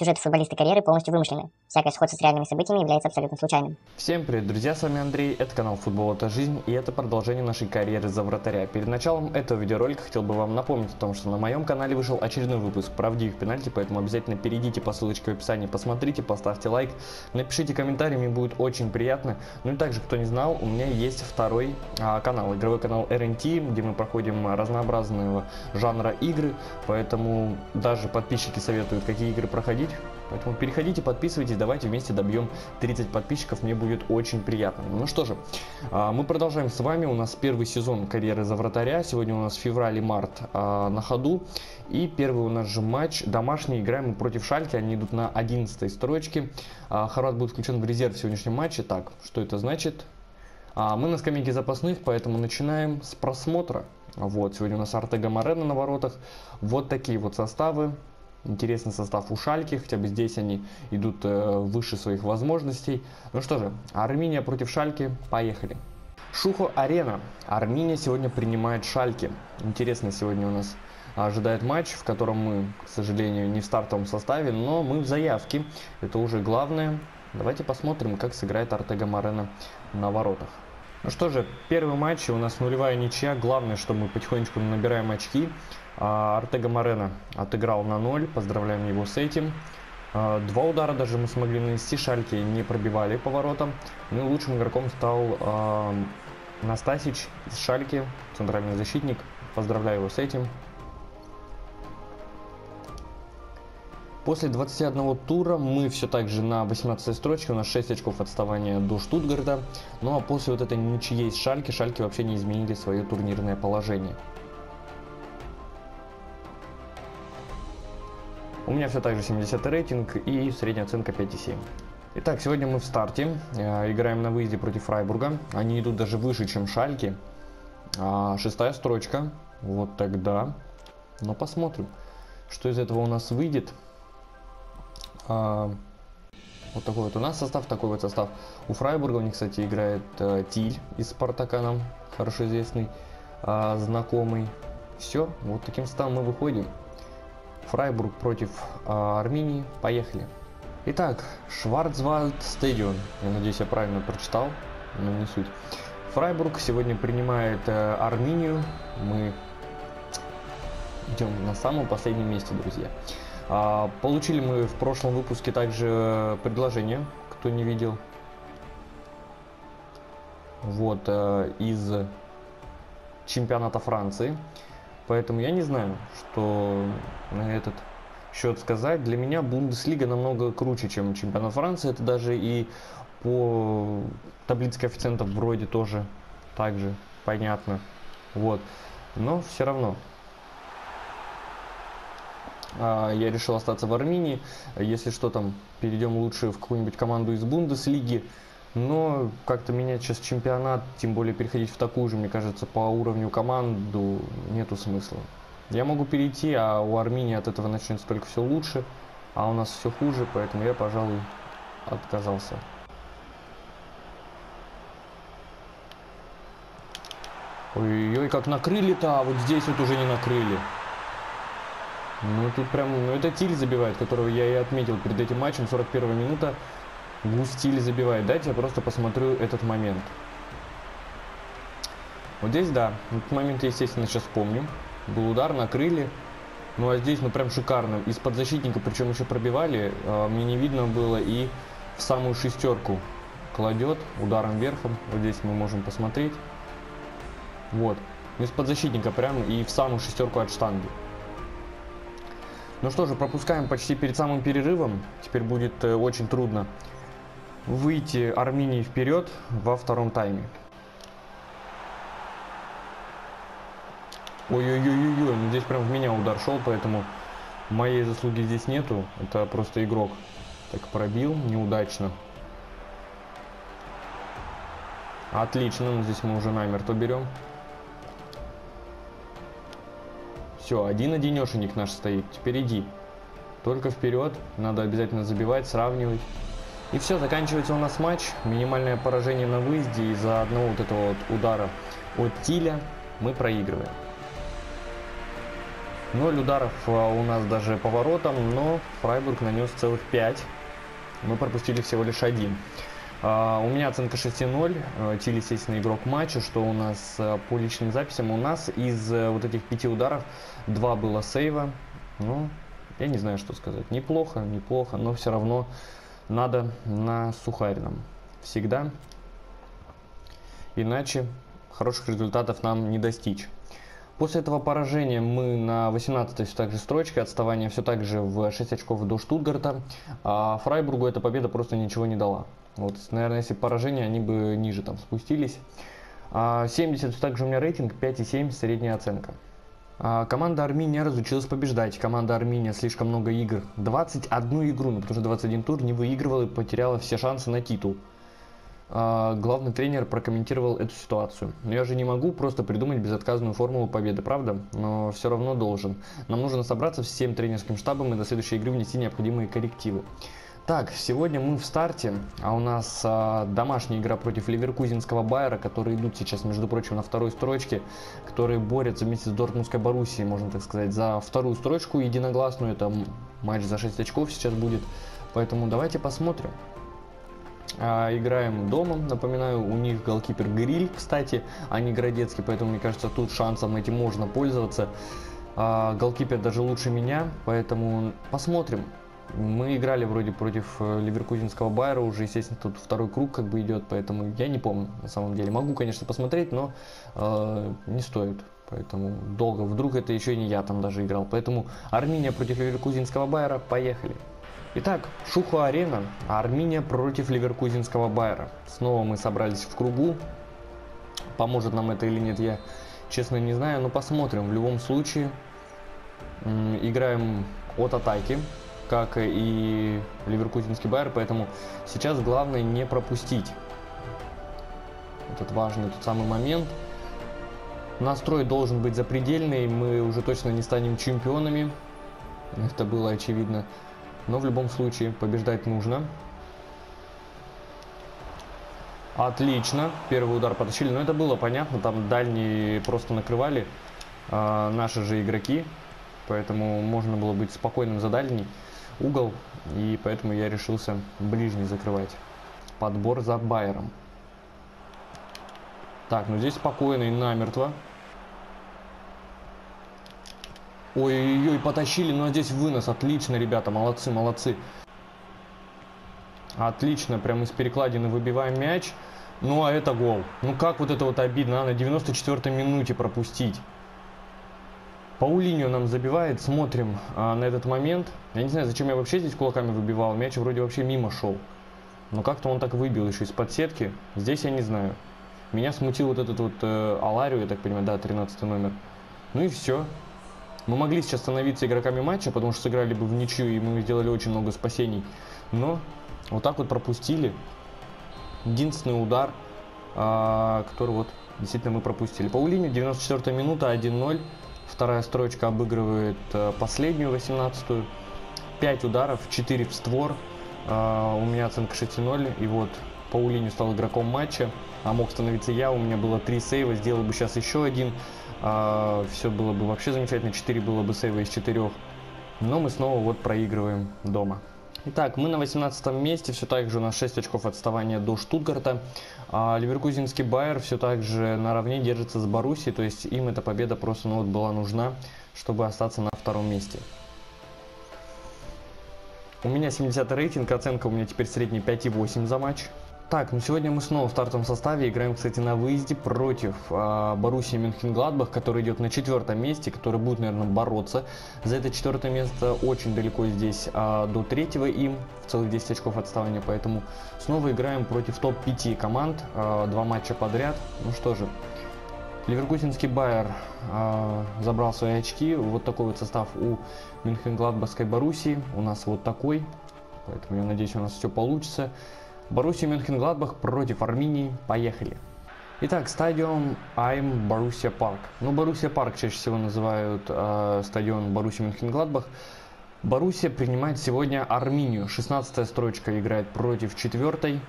Сюжет футболиста карьеры полностью вымышленный. Всякое сходство с реальными событиями является абсолютно случайным. Всем привет, друзья, с вами Андрей, это канал Футбол это жизнь, и это продолжение нашей карьеры за вратаря. Перед началом этого видеоролика хотел бы вам напомнить о том, что на моем канале вышел очередной выпуск правдивых пенальти, поэтому обязательно перейдите по ссылочке в описании, посмотрите, поставьте лайк, напишите комментарий, мне будет очень приятно. Ну и также, кто не знал, у меня есть второй а, канал, игровой канал RNT, где мы проходим разнообразного жанра игры, поэтому даже подписчики советуют, какие игры проходить. Поэтому переходите, подписывайтесь, давайте вместе добьем 30 подписчиков, мне будет очень приятно. Ну что же, а, мы продолжаем с вами, у нас первый сезон карьеры за вратаря, сегодня у нас февраль и март а, на ходу. И первый у нас же матч, домашний, играем мы против Шальки, они идут на 11 строчке. А, Хорват будет включен в резерв в сегодняшнем матче, так, что это значит? Мы на скамейке запасных, поэтому начинаем с просмотра. Вот, сегодня у нас Артега Морено на воротах. Вот такие вот составы интересный состав у Шальки, хотя бы здесь они идут э, выше своих возможностей. Ну что же, Армения против Шальки, поехали. Шухо Арена. Армения сегодня принимает Шальки. Интересно сегодня у нас ожидает матч, в котором мы, к сожалению, не в стартовом составе, но мы в заявке. Это уже главное. Давайте посмотрим, как сыграет Артега Морено на воротах. Ну что же, первый матч, у нас нулевая ничья. Главное, что мы потихонечку набираем очки. А, Артега Морено отыграл на ноль, поздравляем его с этим. А, два удара даже мы смогли нанести, шальки не пробивали поворотом. Ну и лучшим игроком стал э, Настасич из Шальки, центральный защитник. Поздравляю его с этим. После 21 тура мы все так же на 18 строчке, у нас 6 очков отставания до Штутгарта. Ну а после вот этой ничьей с Шальки, Шальки вообще не изменили свое турнирное положение. У меня все так же 70 рейтинг и средняя оценка 5,7. Итак, сегодня мы в старте. Э, играем на выезде против Фрайбурга. Они идут даже выше, чем Шальки. А, шестая строчка. Вот тогда. Но посмотрим, что из этого у нас выйдет. А, вот такой вот у нас состав, такой вот состав. У Фрайбурга у них, кстати, играет э, Тиль из Спартака нам, хорошо известный, э, знакомый. Все, вот таким составом мы выходим. Фрайбург против а, Армении. Поехали. Итак, Шварцвальд Стадион. Я надеюсь, я правильно прочитал, но не суть. Фрайбург сегодня принимает э, Армению. Мы идем на самом последнем месте, друзья. А, получили мы в прошлом выпуске также предложение, кто не видел. Вот, э, из чемпионата Франции. Поэтому я не знаю, что на этот счет сказать. Для меня Бундеслига намного круче, чем чемпионат Франции. Это даже и по таблице коэффициентов вроде тоже так же понятно. Вот. Но все равно а, я решил остаться в Армении. Если что, там перейдем лучше в какую-нибудь команду из Бундеслиги. Но как-то менять сейчас чемпионат, тем более переходить в такую же, мне кажется, по уровню команду нету смысла. Я могу перейти, а у Армении от этого начнется только все лучше, а у нас все хуже, поэтому я, пожалуй, отказался. Ой-ой-ой, как накрыли-то, а вот здесь вот уже не накрыли. Ну, тут прям, ну, это Тиль забивает, которого я и отметил перед этим матчем, 41 минута. Густиль забивает. Дайте я просто посмотрю этот момент. Вот здесь, да, этот момент естественно, сейчас помню. Был удар, накрыли. Ну, а здесь, ну, прям шикарно. Из-под защитника, причем еще пробивали. А, мне не видно было и в самую шестерку кладет ударом верхом. Вот здесь мы можем посмотреть. Вот. Из-под защитника прям и в самую шестерку от штанги. Ну что же, пропускаем почти перед самым перерывом. Теперь будет э, очень трудно выйти Армении вперед во втором тайме. Ой-ой-ой-ой, ну здесь прям в меня удар шел, поэтому моей заслуги здесь нету. Это просто игрок. Так, пробил, неудачно. Отлично, ну здесь мы уже намертво берем. Все, один-одинешенек наш стоит. Теперь иди. Только вперед. Надо обязательно забивать, сравнивать. И все, заканчивается у нас матч. Минимальное поражение на выезде из-за одного вот этого вот удара от Тиля мы проигрываем. 0 ударов а, у нас даже поворотом, но Фрайбург нанес целых 5. Мы пропустили всего лишь один. Uh, у меня оценка 6-0. Uh, Тиль, естественно, игрок матча. Что у нас по личным записям? У нас из вот этих пяти ударов два было сейва. Ну, я не знаю, что сказать. Неплохо, неплохо, но все равно надо на Сухарином. Всегда. Иначе хороших результатов нам не достичь. После этого поражения мы на 18-й все так же строчке, отставание все так же в 6 очков до Штутгарта, а Фрайбургу эта победа просто ничего не дала. Вот, наверное, если поражение, они бы ниже там спустились. 70 а все так же у меня рейтинг, 5,7 средняя оценка. А команда Армения разучилась побеждать. Команда Армения слишком много игр. 21 игру, ну потому что 21 тур не выигрывала и потеряла все шансы на титул. А, главный тренер прокомментировал эту ситуацию. Но я же не могу просто придумать безотказную формулу победы, правда? Но все равно должен. Нам нужно собраться всем тренерским штабом и до следующей игры внести необходимые коррективы. Так, сегодня мы в старте, а у нас а, домашняя игра против Ливеркузинского Байера, которые идут сейчас, между прочим, на второй строчке, которые борются вместе с Дортмундской Боруссией, можно так сказать, за вторую строчку единогласную. Это матч за 6 очков сейчас будет. Поэтому давайте посмотрим. А, играем дома. Напоминаю, у них голкипер Гриль, кстати, а не Городецкий, поэтому, мне кажется, тут шансом этим можно пользоваться. А, голкипер даже лучше меня, поэтому посмотрим. Мы играли вроде против э, Ливеркузинского Байера, уже, естественно, тут второй круг как бы идет, поэтому я не помню на самом деле. Могу, конечно, посмотреть, но э, не стоит. Поэтому долго. Вдруг это еще не я там даже играл. Поэтому Армения против Ливеркузинского Байера. Поехали. Итак, Шуху-арена, Армения против Ливеркузинского Байера. Снова мы собрались в кругу. Поможет нам это или нет, я честно не знаю, но посмотрим. В любом случае, играем от атаки, как и Ливеркузинский Байер, поэтому сейчас главное не пропустить этот важный тот самый момент. Настрой должен быть запредельный, мы уже точно не станем чемпионами, это было очевидно. Но в любом случае побеждать нужно. Отлично. Первый удар потащили. Но это было понятно. Там дальние просто накрывали э, наши же игроки. Поэтому можно было быть спокойным за дальний угол. И поэтому я решился ближний закрывать. Подбор за Байером. Так, ну здесь спокойно и намертво. Ой-ой-ой, потащили, но здесь вынос. Отлично, ребята, молодцы, молодцы. Отлично, прямо из перекладины выбиваем мяч. Ну, а это гол. Ну, как вот это вот обидно, а на 94-й минуте пропустить. Паулиньо нам забивает, смотрим а, на этот момент. Я не знаю, зачем я вообще здесь кулаками выбивал. Мяч вроде вообще мимо шел. Но как-то он так выбил еще из-под сетки. Здесь я не знаю. Меня смутил вот этот вот э, Аларио, я так понимаю, да, 13 номер. Ну и все. Мы могли сейчас становиться игроками матча, потому что сыграли бы в ничью, и мы сделали очень много спасений. Но вот так вот пропустили. Единственный удар, а, который вот действительно мы пропустили. По Паулини, 94 минута, 1-0. Вторая строчка обыгрывает а, последнюю, 18-ю. 5 ударов, 4 в створ. А, у меня оценка 6-0. И вот Паулиню стал игроком матча. А мог становиться я. У меня было 3 сейва, сделал бы сейчас еще один а, все было бы вообще замечательно, 4 было бы сейва из 4. Но мы снова вот проигрываем дома. Итак, мы на 18 месте, все так же у нас 6 очков отставания до Штутгарта. А Ливеркузинский Байер все так же наравне держится с Боруссией, то есть им эта победа просто ну, вот была нужна, чтобы остаться на втором месте. У меня 70 рейтинг, оценка у меня теперь средняя 5,8 за матч. Так, ну сегодня мы снова в стартовом составе. Играем, кстати, на выезде против э, Боруссии Мюнхен-Гладбах, который идет на четвертом месте, который будет, наверное, бороться за это четвертое место. Очень далеко здесь э, до третьего им, в целых 10 очков отставания, поэтому снова играем против топ-5 команд, э, два матча подряд. Ну что же, Ливеркузинский Байер э, забрал свои очки, вот такой вот состав у Мюнхен-Гладбахской Боруссии, у нас вот такой, поэтому я надеюсь, у нас все получится. Боруссия Мюнхен-Гладбах против Арминии. Поехали. Итак, стадион Айм Боруссия Парк. Ну, Боруссия Парк чаще всего называют э, стадион Боруссия Мюнхен-Гладбах. Боруссия принимает сегодня Арминию. 16 строчка играет против 4 -й.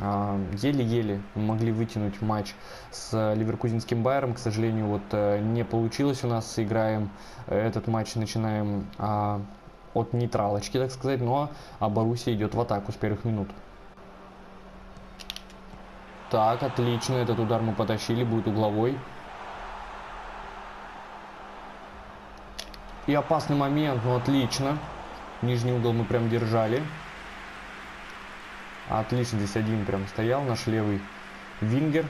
А, еле-еле могли вытянуть матч с леверкузенским Байером. К сожалению, вот э, не получилось у нас. Играем этот матч, начинаем а, от нейтралочки, так сказать. Ну а Боруссия идет в атаку с первых минут. Так, отлично. Этот удар мы потащили. Будет угловой. И опасный момент. Ну, отлично. Нижний угол мы прям держали. Отлично, здесь один прям стоял, наш левый вингер.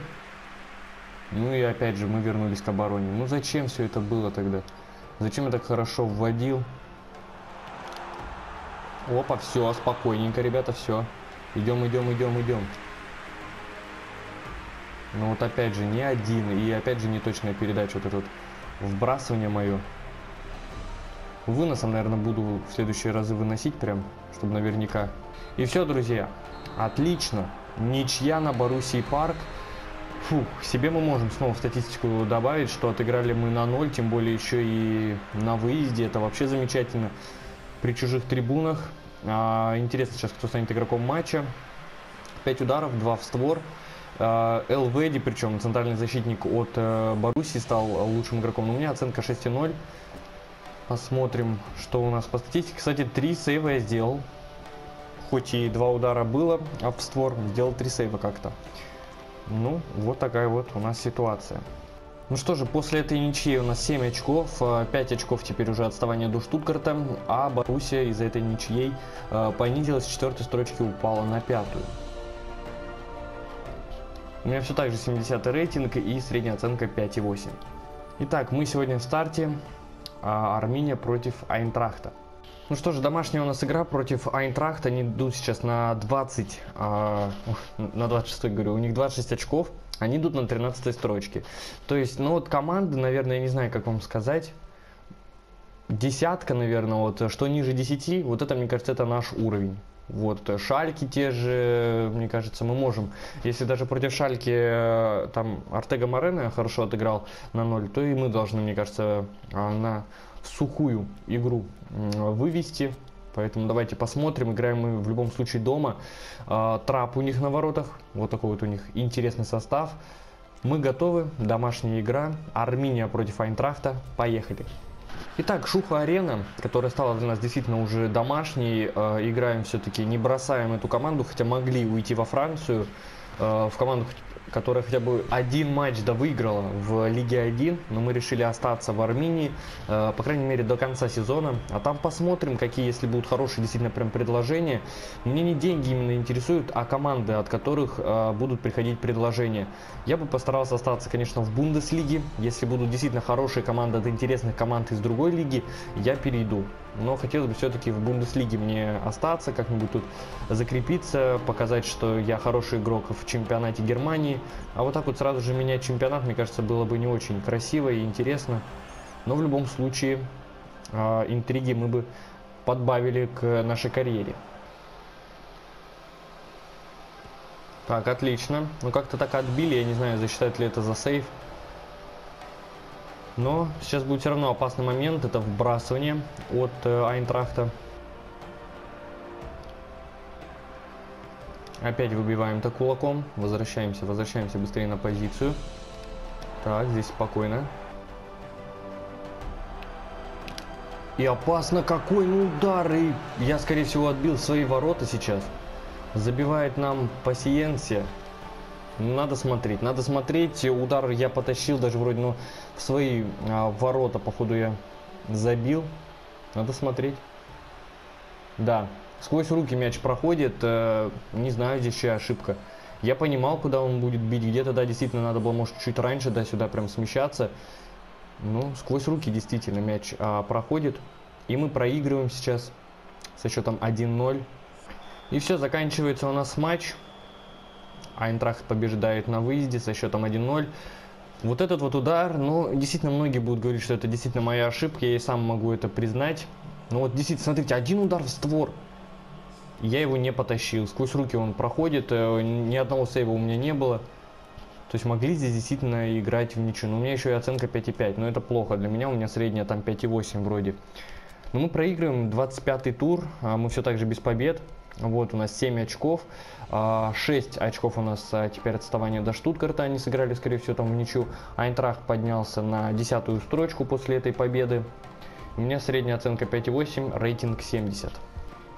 Ну и опять же мы вернулись к обороне. Ну зачем все это было тогда? Зачем я так хорошо вводил? Опа, все, спокойненько, ребята, все. Идем, идем, идем, идем. Ну вот опять же не один и опять же не точная передача. Вот это вот вбрасывание мое. Выносом, наверное, буду в следующие разы выносить прям, чтобы наверняка. И все, друзья. Отлично. Ничья на Боруссии Парк. Фух, себе мы можем снова статистику добавить, что отыграли мы на ноль, тем более еще и на выезде. Это вообще замечательно. При чужих трибунах. А, интересно сейчас, кто станет игроком матча. 5 ударов, 2 в створ. А, Элведи, причем центральный защитник от э, Боруссии, стал лучшим игроком. Но у меня оценка 6,0. Посмотрим, что у нас по статистике. Кстати, 3 сейва я сделал хоть и два удара было а в створ, сделал три сейва как-то. Ну, вот такая вот у нас ситуация. Ну что же, после этой ничьи у нас 7 очков, 5 очков теперь уже отставание до Штутгарта, а Боруссия из-за этой ничьей э, понизилась с четвертой строчки, упала на пятую. У меня все так же 70 рейтинг и средняя оценка 5,8. Итак, мы сегодня в старте. А, Армения против Айнтрахта. Ну что ж, домашняя у нас игра против Айнтрахта. Они идут сейчас на 20, а, на 26, говорю, у них 26 очков. Они идут на 13 строчке. То есть, ну вот команды, наверное, я не знаю, как вам сказать. Десятка, наверное, вот что ниже 10, вот это, мне кажется, это наш уровень. Вот, шальки те же, мне кажется, мы можем. Если даже против шальки э, там Артега Морена хорошо отыграл на ноль, то и мы должны, мне кажется, а, на сухую игру вывести. Поэтому давайте посмотрим. Играем мы в любом случае дома. Трап у них на воротах. Вот такой вот у них интересный состав. Мы готовы. Домашняя игра. Армения против Айнтрахта. Поехали. Итак, Шуха-арена, которая стала для нас действительно уже домашней. Э, играем все-таки, не бросаем эту команду, хотя могли уйти во Францию. Э, в команду которая хотя бы один матч да выиграла в Лиге 1, но мы решили остаться в Армении, э, по крайней мере, до конца сезона. А там посмотрим, какие, если будут хорошие действительно прям предложения. Мне не деньги именно интересуют, а команды, от которых э, будут приходить предложения. Я бы постарался остаться, конечно, в Бундеслиге. Если будут действительно хорошие команды от интересных команд из другой лиги, я перейду но хотелось бы все-таки в Бундеслиге мне остаться, как-нибудь тут закрепиться, показать, что я хороший игрок в чемпионате Германии. А вот так вот сразу же менять чемпионат, мне кажется, было бы не очень красиво и интересно. Но в любом случае э, интриги мы бы подбавили к нашей карьере. Так, отлично. Ну как-то так отбили, я не знаю, засчитать ли это за сейф. Но сейчас будет все равно опасный момент. Это вбрасывание от э, Айнтрахта. Опять выбиваем-то кулаком. Возвращаемся, возвращаемся быстрее на позицию. Так, здесь спокойно. И опасно какой ну удар. И я, скорее всего, отбил свои ворота сейчас. Забивает нам Пассиенсия. Надо смотреть, надо смотреть. Удар я потащил даже вроде, но в свои а, ворота, походу, я забил. Надо смотреть. Да, сквозь руки мяч проходит. Э, не знаю, здесь чья ошибка. Я понимал, куда он будет бить. Где-то, да, действительно, надо было, может, чуть раньше, да, сюда прям смещаться. Ну, сквозь руки действительно мяч а, проходит. И мы проигрываем сейчас со счетом 1-0. И все, заканчивается у нас матч. Айнтрахт побеждает на выезде со счетом 1-0. Вот этот вот удар, ну, действительно, многие будут говорить, что это действительно моя ошибка, я и сам могу это признать. Но вот действительно, смотрите, один удар в створ, я его не потащил. Сквозь руки он проходит, э, ни одного сейва у меня не было. То есть могли здесь действительно играть в ничью. Но у меня еще и оценка 5,5, но это плохо для меня, у меня средняя там 5,8 вроде. Но мы проигрываем 25-й тур, а, мы все так же без побед. Вот у нас 7 очков, 6 а, очков у нас а, теперь отставание до Штутгарта, они сыграли, скорее всего, там в ничью. Айнтрахт поднялся на десятую строчку после этой победы. У меня средняя оценка 5,8, рейтинг 70.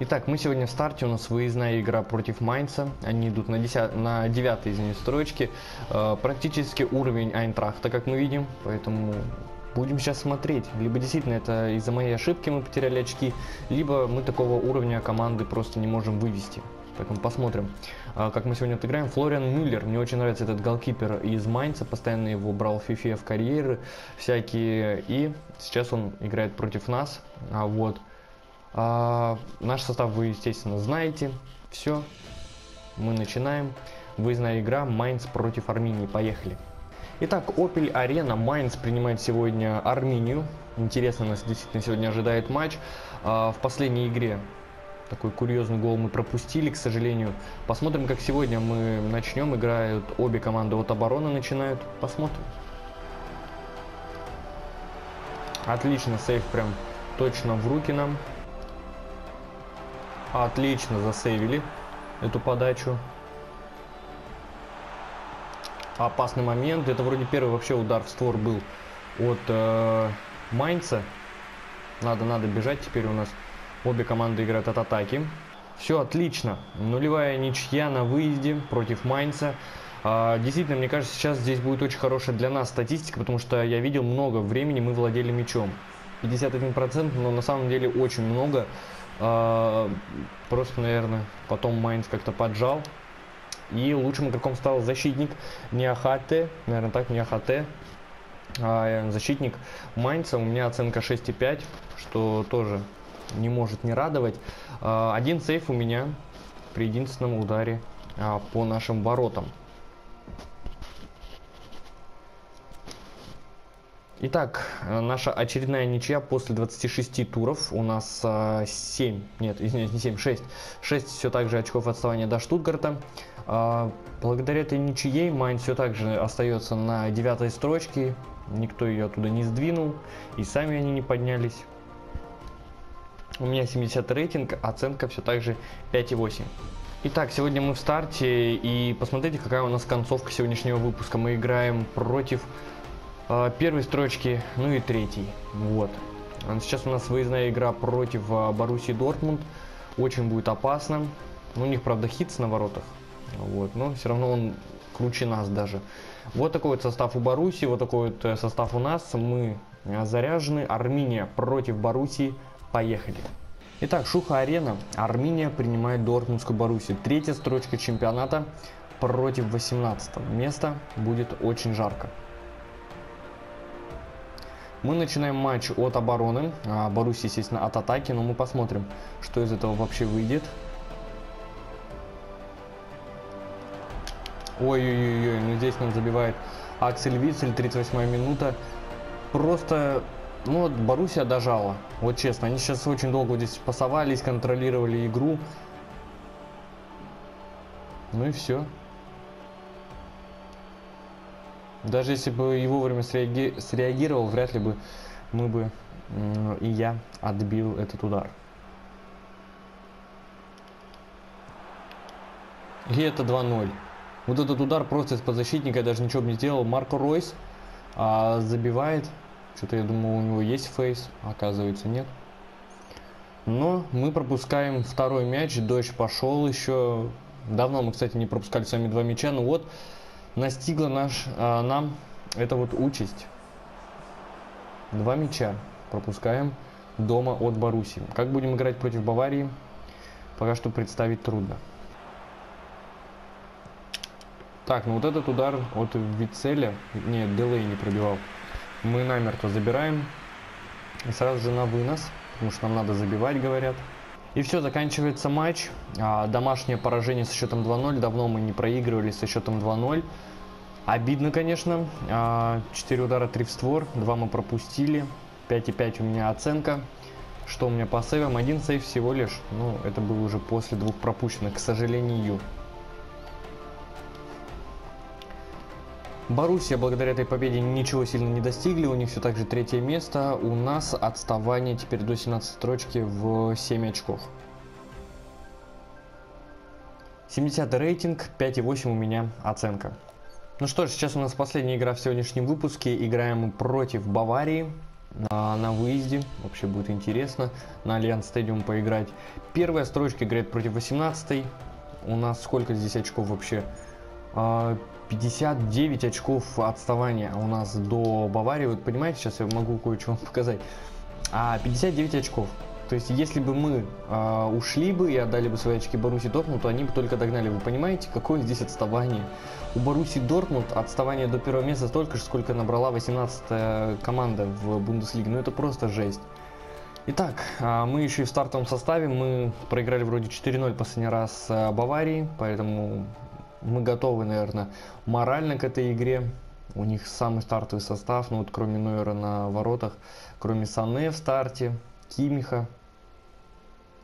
Итак, мы сегодня в старте, у нас выездная игра против Майнца. Они идут на, 10, на 9 извините, строчке. Э, практически уровень Айнтрахта, как мы видим. Поэтому будем сейчас смотреть. Либо действительно это из-за моей ошибки мы потеряли очки, либо мы такого уровня команды просто не можем вывести. Поэтому посмотрим, э, как мы сегодня отыграем. Флориан Мюллер, мне очень нравится этот голкипер из Майнца, постоянно его брал FIFA в карьеры всякие. И сейчас он играет против нас. А вот а, наш состав вы, естественно, знаете. Все, мы начинаем. Выездная игра Майнц против Армении. Поехали. Итак, Opel Arena. Майнц принимает сегодня Армению. Интересно, нас действительно сегодня ожидает матч. А, в последней игре такой курьезный гол мы пропустили, к сожалению. Посмотрим, как сегодня мы начнем. Играют обе команды от обороны начинают. Посмотрим. Отлично, сейф прям точно в руки нам. Отлично, засейвили эту подачу. Опасный момент. Это вроде первый вообще удар в створ был от э, Майнца. Надо, надо бежать. Теперь у нас обе команды играют от атаки. Все отлично. Нулевая ничья на выезде против Майнца. А, действительно, мне кажется, сейчас здесь будет очень хорошая для нас статистика, потому что я видел много времени мы владели мячом. 51%, но на самом деле очень много. А, просто, наверное, потом Майнц как-то поджал. И лучшим игроком стал защитник Неохате, наверное так, Неохате. А, защитник Майнца, у меня оценка 6,5, что тоже не может не радовать. А, один сейф у меня при единственном ударе а, по нашим воротам. Итак, э, наша очередная ничья после 26 туров. У нас э, 7, нет, извиняюсь, не 7, 6. 6 все так же очков отставания до Штутгарта. Э, благодаря этой ничьей Майн все так же остается на девятой строчке. Никто ее оттуда не сдвинул. И сами они не поднялись. У меня 70 рейтинг, оценка все так же 5,8. Итак, сегодня мы в старте, и посмотрите, какая у нас концовка сегодняшнего выпуска. Мы играем против а, первой строчки, ну и третий. Вот. А сейчас у нас выездная игра против а, Боруссии Дортмунд. Очень будет опасно. Ну, у них, правда, хитс на воротах. Вот. Но все равно он круче нас даже. Вот такой вот состав у Боруссии, вот такой вот э, состав у нас. Мы заряжены. Армения против Боруссии. Поехали. Итак, Шуха-Арена. Армения принимает Дортмундскую Боруссию. Третья строчка чемпионата против 18 места. Будет очень жарко. Мы начинаем матч от обороны. А, Боруссия, естественно, от атаки. Но мы посмотрим, что из этого вообще выйдет. Ой-ой-ой, ну здесь нам забивает Аксель Вицель, 38 минута. Просто, ну вот, Боруссия дожала. Вот честно, они сейчас очень долго здесь пасовались, контролировали игру. Ну и все. Даже если бы его вовремя среаги... среагировал, вряд ли бы мы бы и я отбил этот удар. И это 2-0. Вот этот удар просто из-под защитника, я даже ничего бы не сделал. Марко Ройс а, забивает. Что-то я думал, у него есть фейс, оказывается нет. Но мы пропускаем второй мяч, дождь пошел еще. Давно мы, кстати, не пропускали с вами два мяча, но вот настигла наш, а, нам эта вот участь. Два мяча пропускаем дома от Баруси. Как будем играть против Баварии, пока что представить трудно. Так, ну вот этот удар от Вицеля, нет, Делей не пробивал, мы намертво забираем. И сразу же на вынос, потому что нам надо забивать, говорят. И все, заканчивается матч. А, домашнее поражение со счетом 2-0. Давно мы не проигрывали со счетом 2-0. Обидно, конечно. 4 а, удара 3 в створ. 2 мы пропустили. 5,5 у меня оценка. Что у меня по сейвам? Один сейв всего лишь. Ну, это был уже после двух пропущенных, к сожалению. Боруссия благодаря этой победе ничего сильно не достигли, у них все так же третье место, у нас отставание теперь до 17 строчки в 7 очков. 70 рейтинг, 5,8 у меня оценка. Ну что ж, сейчас у нас последняя игра в сегодняшнем выпуске. Играем против Баварии на, на выезде. Вообще будет интересно на Альянс Стадиум поиграть. Первая строчка играет против 18 -й. У нас сколько здесь очков вообще? 59 а, очков отставания у нас до Баварии. Вот понимаете, сейчас я могу вам показать. А 59 очков. То есть, если бы мы э, ушли бы и отдали бы свои очки Баруси Дортмунд, то они бы только догнали. Вы понимаете, какое здесь отставание? У Баруси Дортмунд отставание до первого места столько же, сколько набрала 18-я команда в Бундеслиге. Ну это просто жесть. Итак, э, мы еще и в стартовом составе. Мы проиграли вроде 4-0 последний раз э, Баварии, поэтому мы готовы, наверное, морально к этой игре. У них самый стартовый состав, ну вот кроме Нойера на воротах, кроме Сане в старте, Кимиха,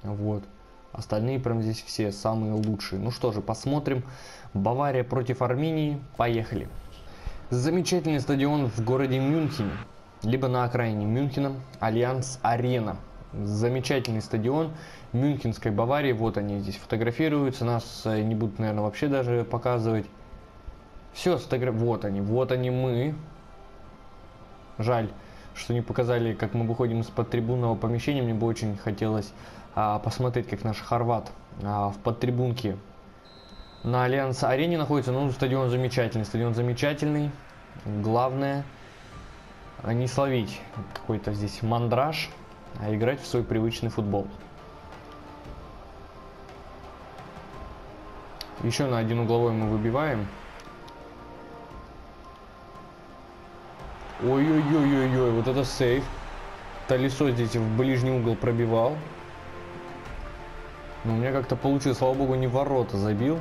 вот. Остальные прям здесь все самые лучшие. Ну что же, посмотрим. Бавария против Арминии. Поехали. Замечательный стадион в городе Мюнхене. Либо на окраине Мюнхена. Альянц Арена. Замечательный стадион Мюнхенской Баварии. Вот они здесь фотографируются. Нас э, не будут, наверное, вообще даже показывать. Все, сфотограф... вот они, вот они мы. Жаль, что не показали, как мы выходим из-под трибунного помещения. Мне бы очень хотелось а, посмотреть, как наш хорват а, в подтрибунке на Альянс Арене находится. Ну, стадион замечательный, стадион замечательный. Главное не словить какой-то здесь мандраж, а играть в свой привычный футбол. Еще на один угловой мы выбиваем. Ой-ой-ой-ой-ой, вот это сейф. Талисо здесь в ближний угол пробивал. Но у меня как-то получилось, слава богу, не ворота забил.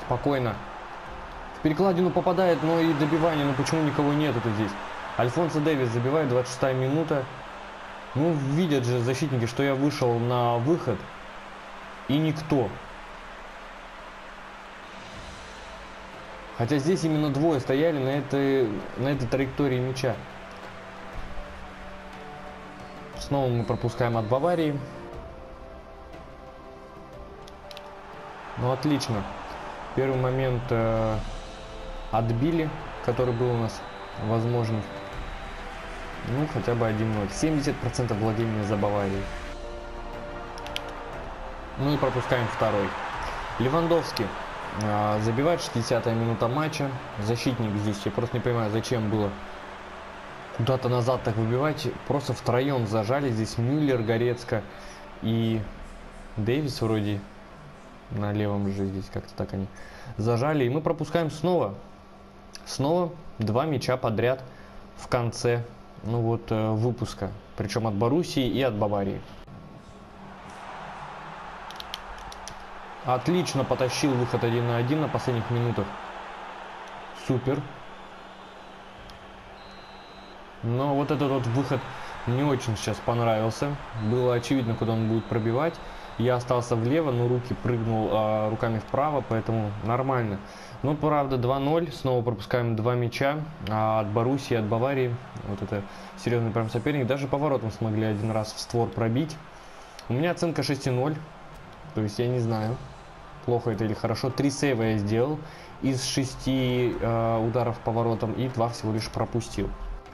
Спокойно. Перекладину попадает, но и добивание. Ну почему никого нет это здесь? Альфонсо Дэвис забивает, 26 минута. Ну, видят же защитники, что я вышел на выход. И никто. Хотя здесь именно двое стояли на этой, на этой траектории мяча. Снова мы пропускаем от Баварии. Ну, отлично. Первый момент э, отбили, который был у нас возможен. Ну, хотя бы 1-0. 70% владения за Баварией. Ну и пропускаем второй. Левандовский э, забивает 60-я минута матча. Защитник здесь, я просто не понимаю, зачем было куда-то назад так выбивать. Просто втроем зажали. Здесь Мюллер, Горецко и Дэвис вроде на левом же здесь как-то так они зажали. И мы пропускаем снова. Снова два мяча подряд в конце ну вот, э, выпуска. Причем от Боруссии и от Баварии. Отлично потащил выход один на один на последних минутах. Супер. Но вот этот вот выход не очень сейчас понравился. Было очевидно, куда он будет пробивать. Я остался влево, но руки прыгнул а, руками вправо, поэтому нормально. Но, правда, 2-0. Снова пропускаем два мяча а, от Боруссии, от Баварии. Вот это серьезный прям соперник. Даже поворотом смогли один раз в створ пробить. У меня оценка 6-0. То есть я не знаю, плохо это или хорошо. Три сейва я сделал из шести э, ударов поворотом и два всего лишь пропустил.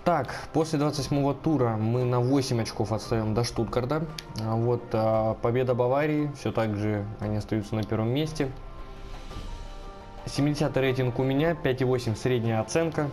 Так, после 28-го тура мы на 8 очков отстаем до Штутгарда. А вот а, победа Баварии, все так же они остаются на первом месте. 70 рейтинг у меня, 5,8 средняя оценка.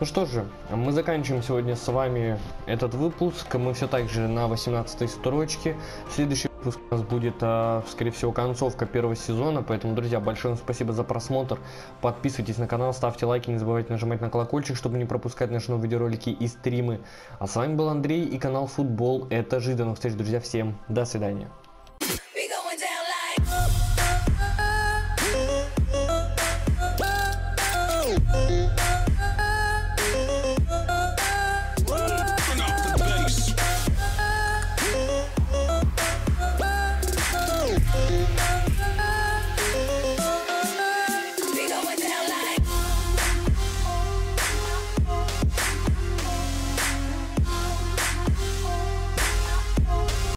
Ну что же, мы заканчиваем сегодня с вами этот выпуск. Мы все так же на 18 строчке. Следующий выпуск у нас будет, а, скорее всего, концовка первого сезона. Поэтому, друзья, большое вам спасибо за просмотр. Подписывайтесь на канал, ставьте лайки, не забывайте нажимать на колокольчик, чтобы не пропускать наши новые видеоролики и стримы. А с вами был Андрей и канал Футбол. Это Жи. До новых встреч, друзья. Всем до свидания.